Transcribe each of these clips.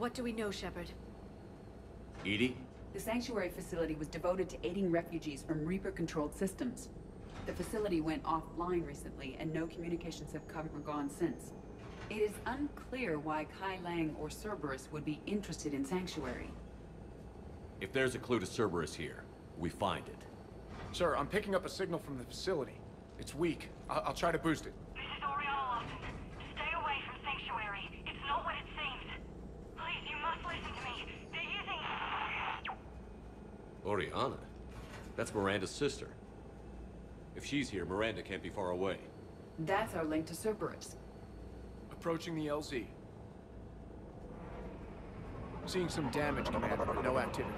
What do we know, Shepard? EDI? The Sanctuary facility was devoted to aiding refugees from Reaper-controlled systems. The facility went offline recently, and no communications have come or gone since. It is unclear why Kai Lang or Cerberus would be interested in Sanctuary. If there's a clue to Cerberus here, we find it. Sir, I'm picking up a signal from the facility. It's weak. I will try to boost it. This is Oriana Lawson. Stay away from Sanctuary. It's not what it seems. Please, you must listen to me. They're using... Oriana? That's Miranda's sister. If she's here, Miranda can't be far away. That's our link to Cerberus. Approaching the LZ. Seeing some damage, Commander, but no activity.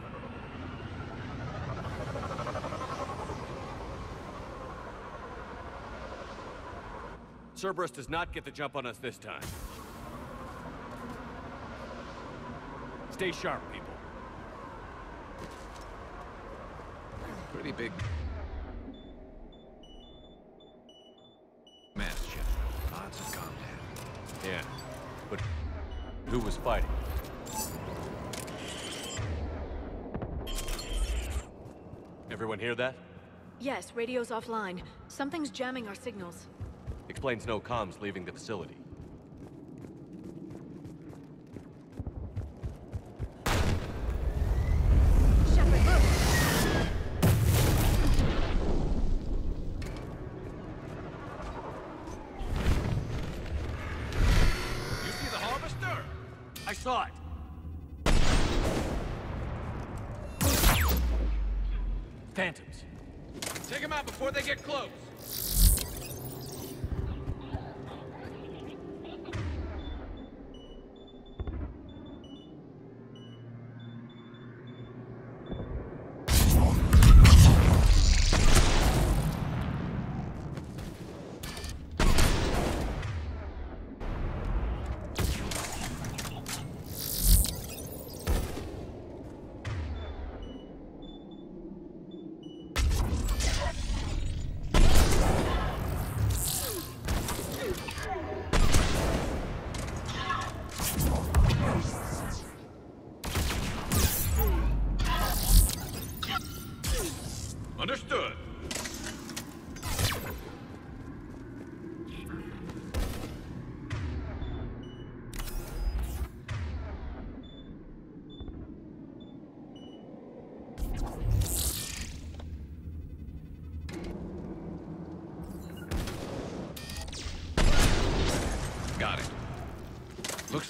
Cerberus does not get the jump on us this time. Stay sharp, people. Pretty big mass ship. Lots of contact. Yeah, but who was fighting? Everyone hear that? Yes, radio's offline. Something's jamming our signals. Explains no comms leaving the facility.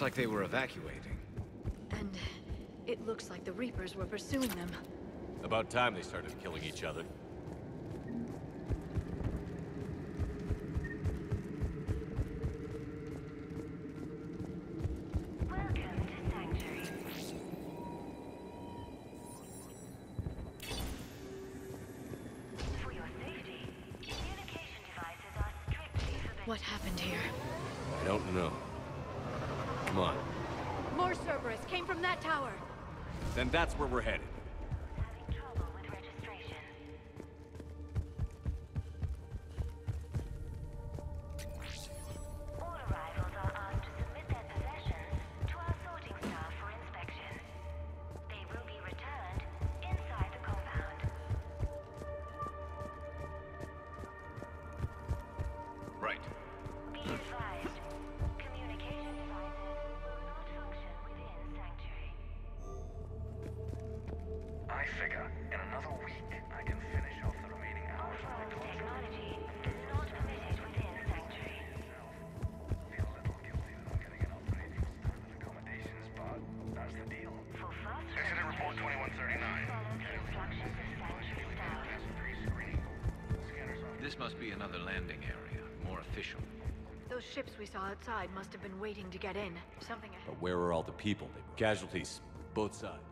Like they were evacuating. And it looks like the Reapers were pursuing them. About time they started killing each other. Then that's where we're headed. Must have been waiting to get in. Something... But where are all the people? They were Casualties, both sides.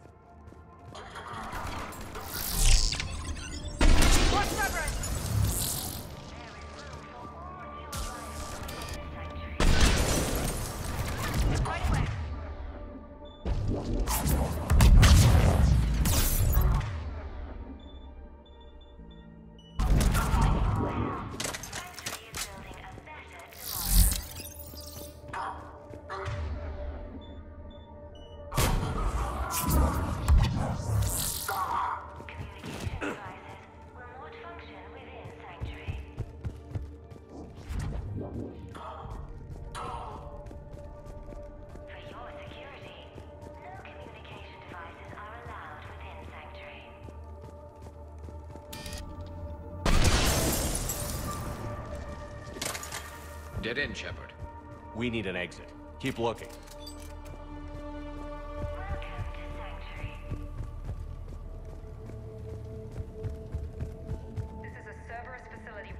Dead end, Shepard. We need an exit. Keep looking. Welcome to Sanctuary. This is a Cerberus facility.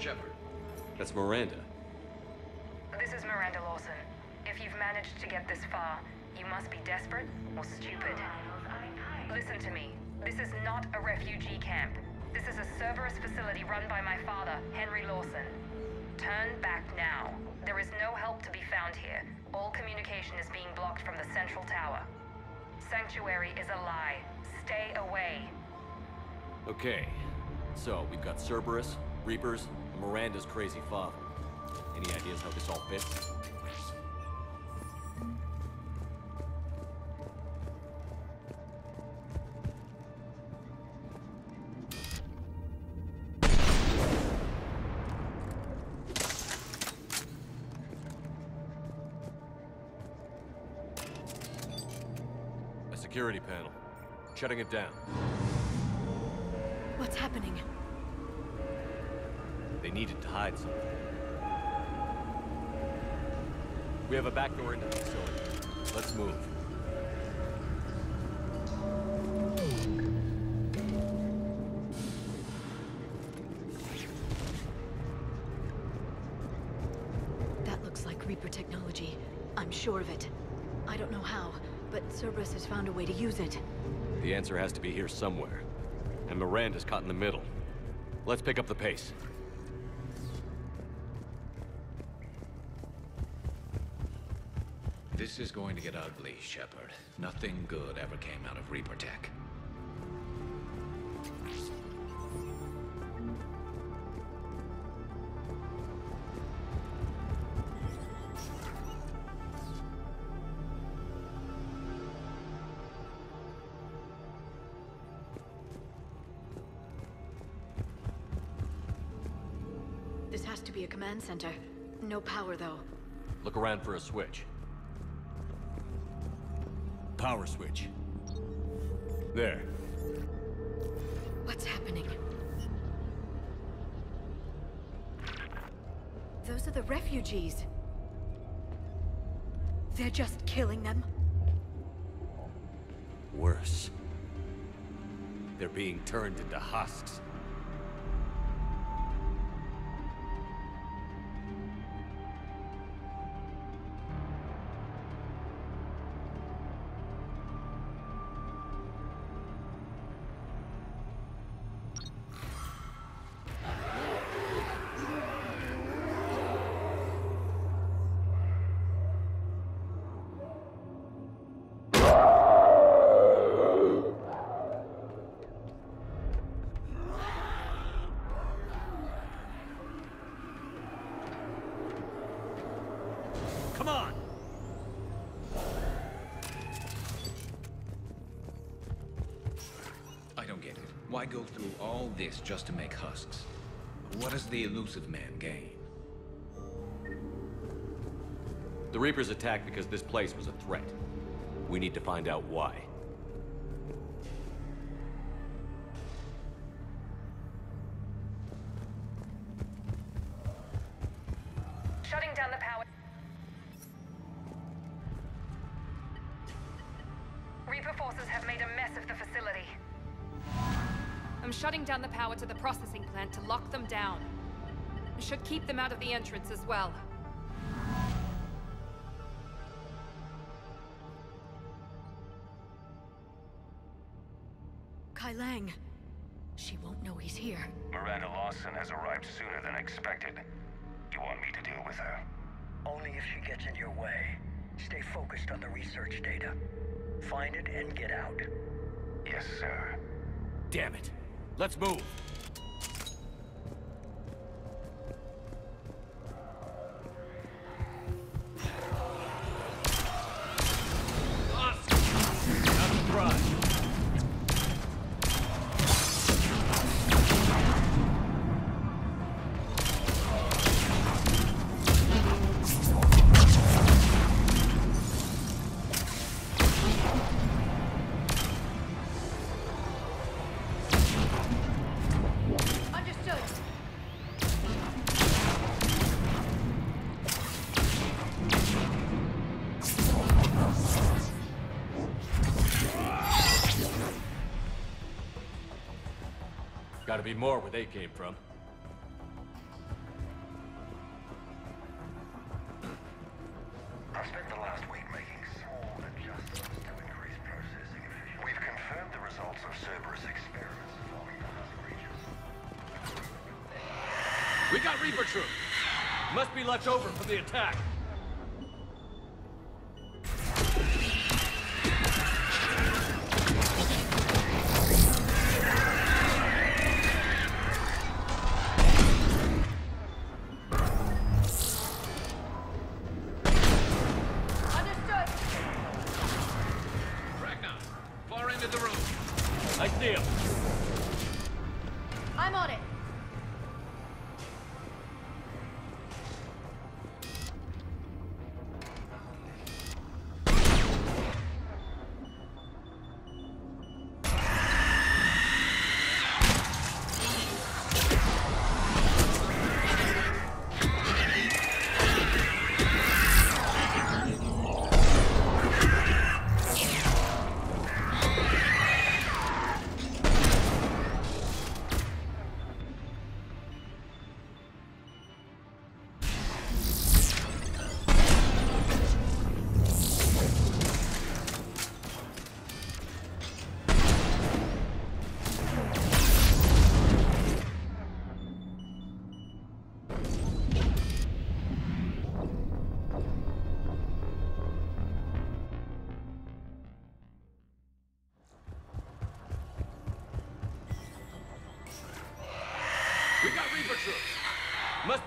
Shepard. That's Miranda. This is Miranda Lawson. If you've managed to get this far, you must be desperate or stupid. Listen to me. This is not a refugee camp. This is a Cerberus facility run by my father, Henry Lawson. Turn back now. There is no help to be found here. All communication is being blocked from the central tower. Sanctuary is a lie. Stay away. Okay. So, we've got Cerberus, Reapers, and Miranda's crazy father. Any ideas how this all fits? Security panel. Shutting it down. What's happening? They needed to hide something. We have a back door into the facility. Let's move. That looks like Reaper technology. I'm sure of it. I don't know how, but Cerberus has found a way to use it. The answer has to be here somewhere. And Miranda's caught in the middle. Let's pick up the pace. This is going to get ugly, Shepard. Nothing good ever came out of Reaper Tech. Center. No power, though. Look around for a switch. Power switch. There. What's happening? Those are the refugees. They're just killing them? Worse. They're being turned into husks. Why go through all this just to make husks? What does the Illusive Man gain? The Reapers attacked because this place was a threat. We need to find out why. To lock them down. Should keep them out of the entrance as well. Kai Lang. She won't know he's here. Miranda Lawson has arrived sooner than expected. You want me to deal with her? Only if she gets in your way. Stay focused on the research data. Find it and get out. Yes, sir. Damn it! Let's move! Be more where they came from. I spent the last week making small adjustments to increase processing efficiency. We've confirmed the results of Cerberus experiments involving the Husk creatures. We got Reaper troops! Must be left over from the attack.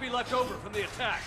Be left over from the attack.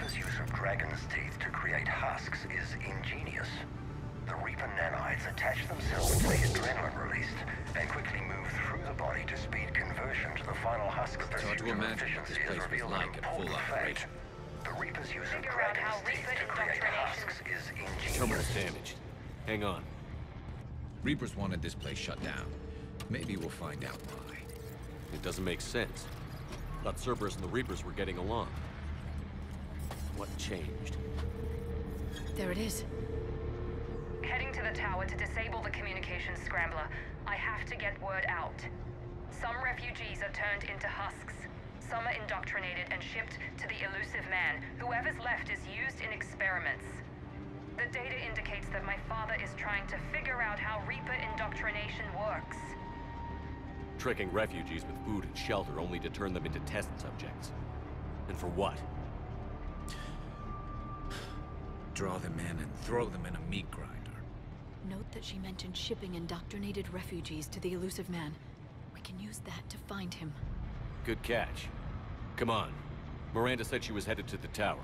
The Reaper's use of dragon's teeth to create husks is ingenious. The Reaper nanites attach themselves to the adrenaline released and quickly move through the body to speed conversion to the final husk. The hard to imagine what this place was like an at full important fact. operation. The Reaper's use of Figure out dragon's teeth to create husks is ingenious. Terminal's damaged. Hang on. Reapers wanted this place shut down. Maybe we'll find out why. It doesn't make sense. Thought Cerberus and the Reapers were getting along. What changed? There it is. Heading to the tower to disable the communications scrambler. I have to get word out. Some refugees are turned into husks. Some are indoctrinated and shipped to the Illusive Man. Whoever's left is used in experiments. The data indicates that my father is trying to figure out how Reaper indoctrination works. Tricking refugees with food and shelter only to turn them into test subjects. And for what? Draw them in and throw them in a meat grinder. Note that she mentioned shipping indoctrinated refugees to the Illusive Man. We can use that to find him. Good catch. Come on. Miranda said she was headed to the tower.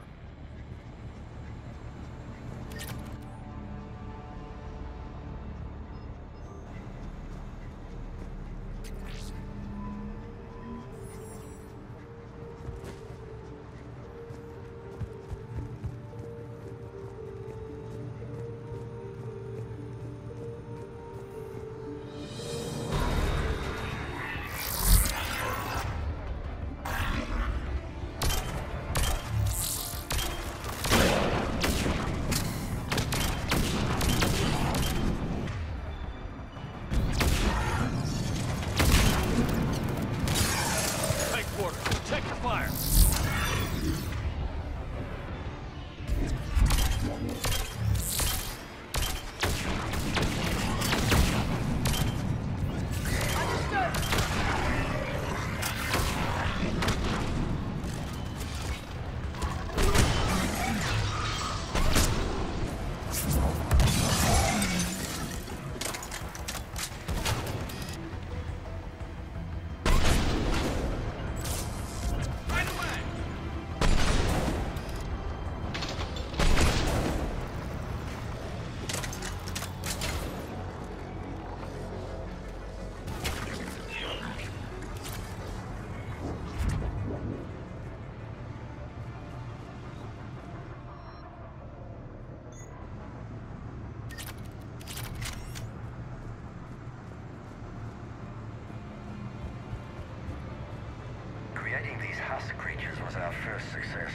Husk was our first success.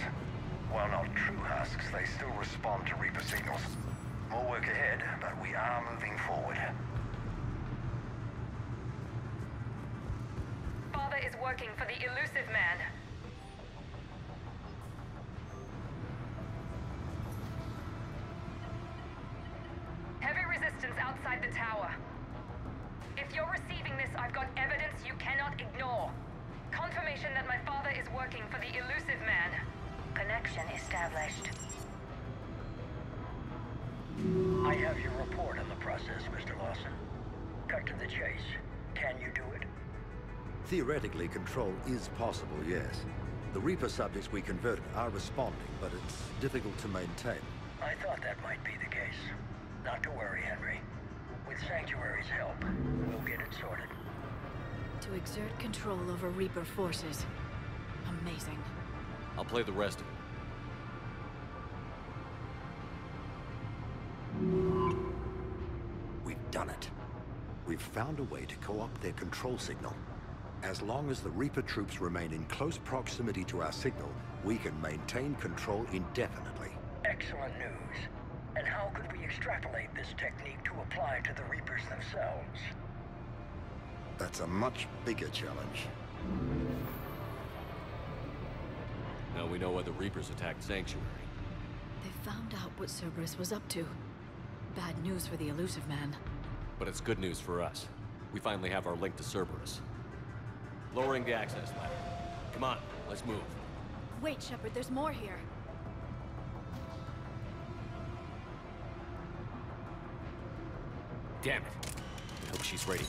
While not true husks, they still respond to Reaper signals. More work ahead, but we are moving forward. Father is working for the Illusive Man. Heavy resistance outside the tower. If you're receiving this, I've got evidence you cannot ignore. Confirmation that my father is working for the Illusive Man. Connection established. I have your report on the process, Mr. Lawson. Cut to the chase. Can you do it? Theoretically, control is possible, yes. The Reaper subjects we converted are responding, but it's difficult to maintain. I thought that might be the case. Not to worry, Henry. With Sanctuary's help, we'll get it sorted. To exert control over Reaper forces. Amazing. I'll play the rest of it. We've done it. We've found a way to co-opt their control signal. As long as the Reaper troops remain in close proximity to our signal, we can maintain control indefinitely. Excellent news. And how could we extrapolate this technique to apply to the Reapers themselves? That's a much bigger challenge. Now we know why the Reapers attacked Sanctuary. They found out what Cerberus was up to. Bad news for the Illusive Man. But it's good news for us. We finally have our link to Cerberus. Lowering the access ladder. Come on, let's move. Wait, Shepard, there's more here. Damn it. I hope she's ready.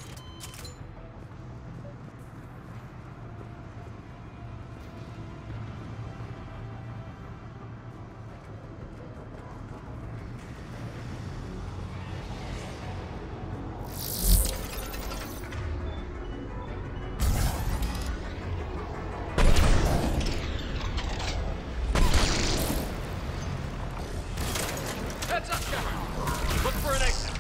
Look for an exit!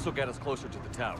This will get us closer to the tower.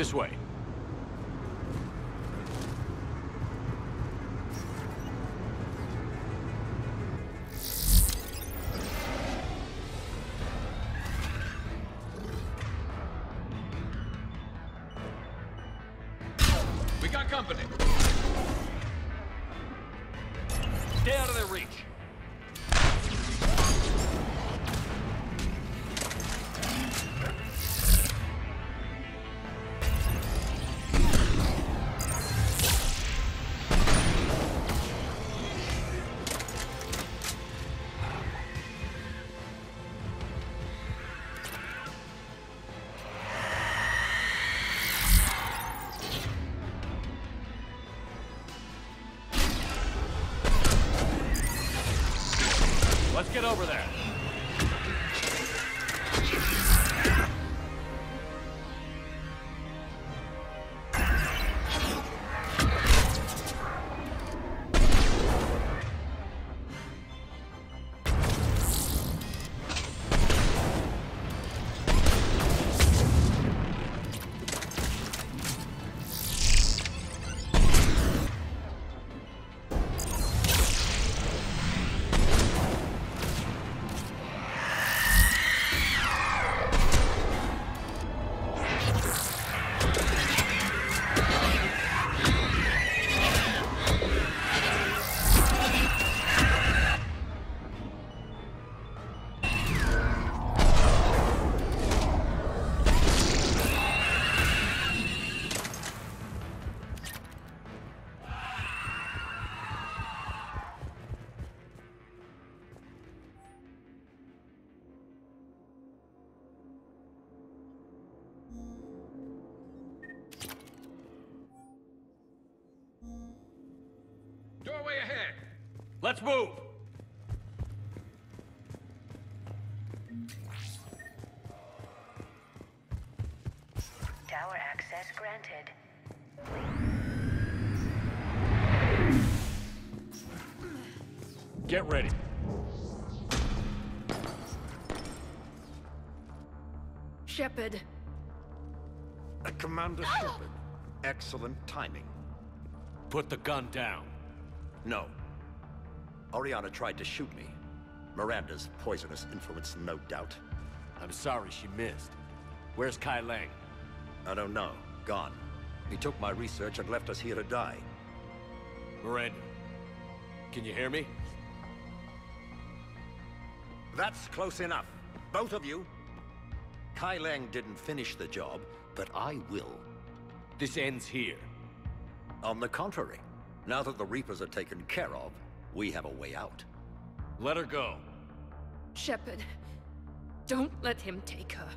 This way. Let's move. Tower access granted. Get ready. Shepard. Uh, Commander Shepard. Excellent timing. Put the gun down. No. Oriana tried to shoot me. Miranda's poisonous influence, no doubt. I'm sorry she missed. Where's Kai Lang? I don't know. Gone. He took my research and left us here to die. Miranda, can you hear me? That's close enough. Both of you. Kai Lang didn't finish the job, but I will. This ends here. On the contrary, now that the Reapers are taken care of, we have a way out. Let her go. Shepard, don't let him take her.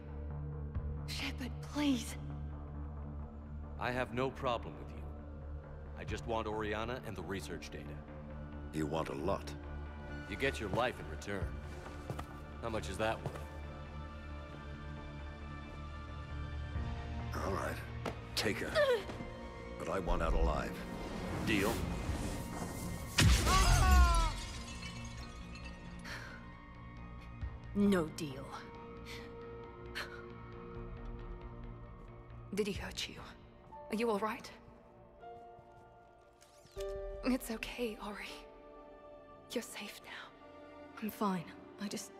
Shepard, please. I have no problem with you. I just want Oriana and the research data. You want a lot. You get your life in return. How much is that worth? All right. Take her. But I want out alive. Deal? No deal. Did he hurt you? Are you alright? It's okay, Ori. You're safe now. I'm fine. I just...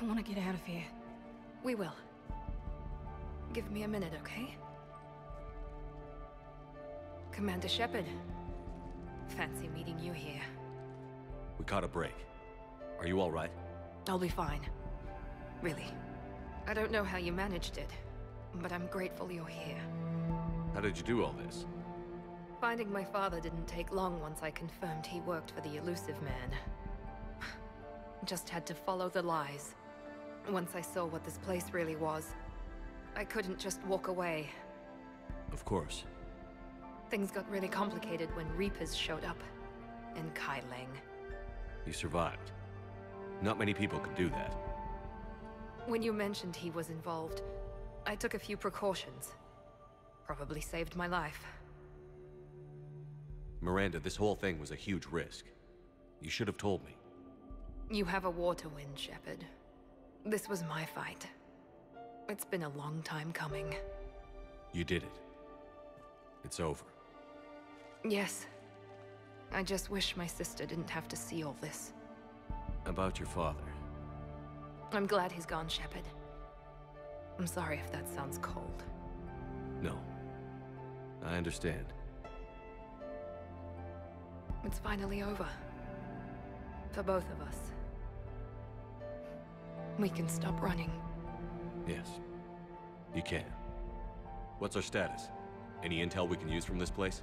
I want to get out of here. We will. Give me a minute, okay? Commander Shepard. Fancy meeting you here. We caught a break. Are you all right? I'll be fine. Really. I don't know how you managed it, but I'm grateful you're here. How did you do all this? Finding my father didn't take long once I confirmed he worked for the Illusive Man. Just had to follow the lies. Once I saw what this place really was, I couldn't just walk away. Of course. Things got really complicated when Reapers showed up. And Kai Lang. You survived. Not many people could do that. When you mentioned he was involved, I took a few precautions. Probably saved my life. Miranda, this whole thing was a huge risk. You should have told me. You have a war to win, Shepard. This was my fight. It's been a long time coming. You did it. It's over. Yes. I just wish my sister didn't have to see all this. About your father. I'm glad he's gone, Shepard. I'm sorry if that sounds cold. No. I understand. It's finally over. For both of us. We can stop running. Yes. You can. What's our status? Any intel we can use from this place?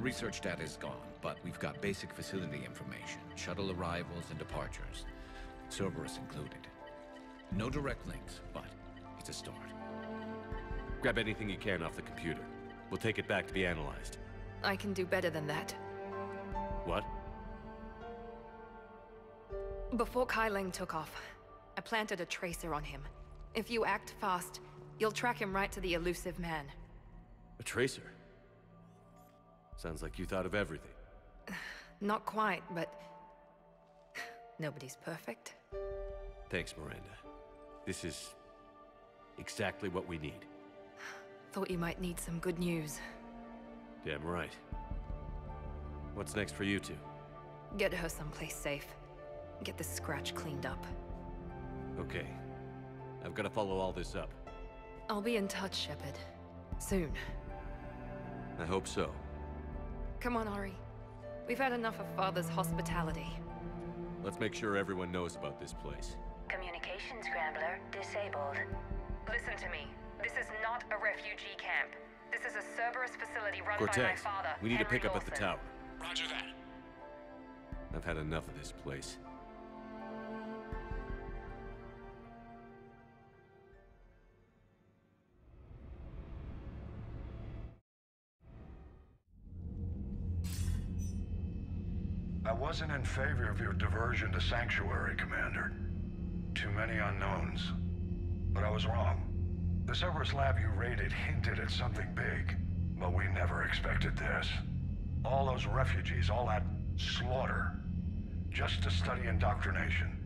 Research data is gone, but we've got basic facility information. Shuttle arrivals and departures. Cerberus included. No direct links, but it's a start. Grab anything you can off the computer. We'll take it back to be analyzed. I can do better than that. What? Before Kai Lang took off, I planted a tracer on him. If you act fast, you'll track him right to the Illusive Man. A tracer? Sounds like you thought of everything. Not quite, but... Nobody's perfect. Thanks, Miranda. This is... exactly what we need. Thought you might need some good news. Damn right. What's next for you two? Get her someplace safe. Get the scratch cleaned up. Okay. I've got to follow all this up. I'll be in touch, Shepard. Soon. I hope so. Come on, Ori. We've had enough of Father's hospitality. Let's make sure everyone knows about this place. Communication scrambler disabled. Listen to me. This is not a refugee camp. This is a Cerberus facility run by my Cortez, father. we need to Henry pick up at the tower. Roger that. I've had enough of this place. Wasn't in favor of your diversion to Sanctuary, Commander. Too many unknowns. But I was wrong. The Cerberus lab you raided hinted at something big, but we never expected this. All those refugees, all that slaughter, just to study indoctrination.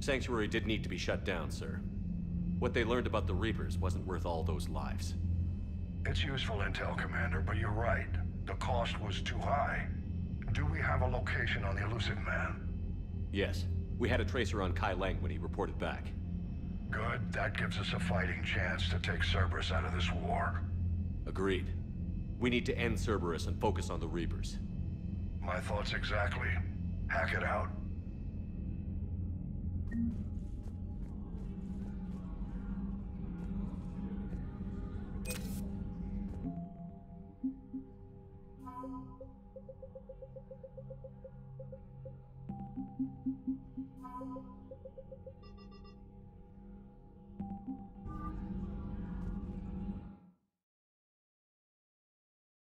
Sanctuary did need to be shut down, sir. What they learned about the Reapers wasn't worth all those lives. It's useful intel, Commander, but you're right. The cost was too high. Do we have a location on the Illusive Man? Yes. We had a tracer on Kai Lang when he reported back. Good. That gives us a fighting chance to take Cerberus out of this war. Agreed. We need to end Cerberus and focus on the Reapers. My thoughts exactly. Hackett out.